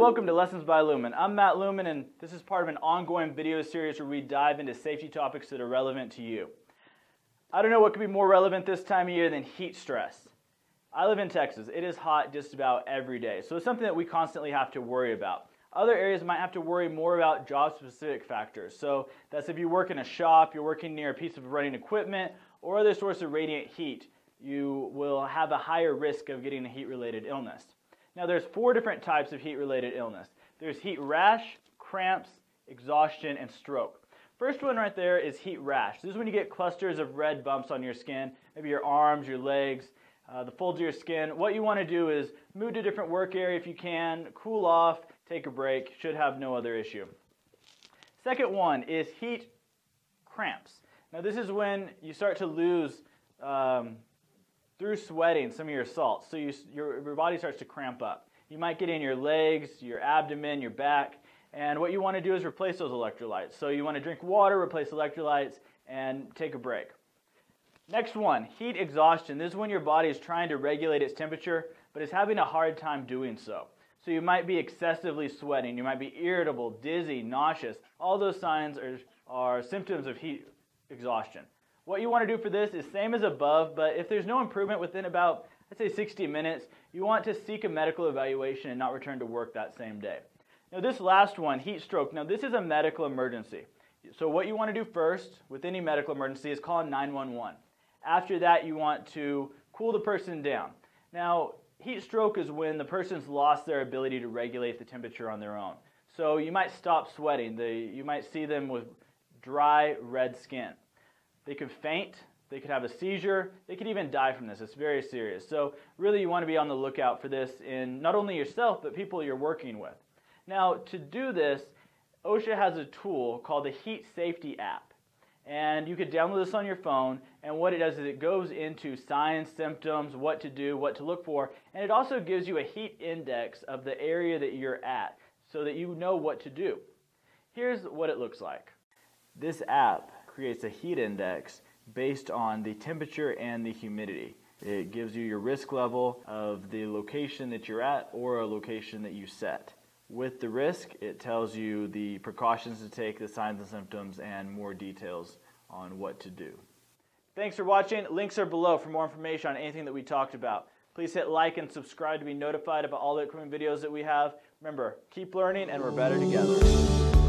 welcome to Lessons by Luman. I'm Matt Luman, and this is part of an ongoing video series where we dive into safety topics that are relevant to you. I don't know what could be more relevant this time of year than heat stress. I live in Texas. It is hot just about every day, so it's something that we constantly have to worry about. Other areas might have to worry more about job specific factors. So that's if you work in a shop, you're working near a piece of running equipment, or other source of radiant heat, you will have a higher risk of getting a heat related illness. Now there's four different types of heat related illness. There's heat rash, cramps, exhaustion, and stroke. First one right there is heat rash. This is when you get clusters of red bumps on your skin, maybe your arms, your legs, uh, the folds of your skin. What you want to do is move to a different work area if you can, cool off, take a break, should have no other issue. Second one is heat cramps. Now this is when you start to lose um, through sweating some of your salts. So you, your, your body starts to cramp up. You might get in your legs, your abdomen, your back, and what you want to do is replace those electrolytes. So you want to drink water, replace electrolytes, and take a break. Next one, heat exhaustion. This is when your body is trying to regulate its temperature, but is having a hard time doing so. So you might be excessively sweating, you might be irritable, dizzy, nauseous. All those signs are, are symptoms of heat exhaustion. What you want to do for this is same as above, but if there's no improvement within about, I'd say 60 minutes, you want to seek a medical evaluation and not return to work that same day. Now this last one, heat stroke, now this is a medical emergency. So what you want to do first with any medical emergency is call 911. After that, you want to cool the person down. Now, heat stroke is when the person's lost their ability to regulate the temperature on their own. So you might stop sweating. They, you might see them with dry red skin. They could faint. They could have a seizure. They could even die from this. It's very serious. So really you want to be on the lookout for this in not only yourself, but people you're working with. Now to do this, OSHA has a tool called the Heat Safety app and you could download this on your phone and what it does is it goes into signs symptoms what to do what to look for and it also gives you a heat index of the area that you're at so that you know what to do here's what it looks like this app creates a heat index based on the temperature and the humidity it gives you your risk level of the location that you're at or a location that you set with the risk, it tells you the precautions to take, the signs and symptoms, and more details on what to do. Thanks for watching. Links are below for more information on anything that we talked about. Please hit like and subscribe to be notified about all the upcoming videos that we have. Remember, keep learning and we're better together.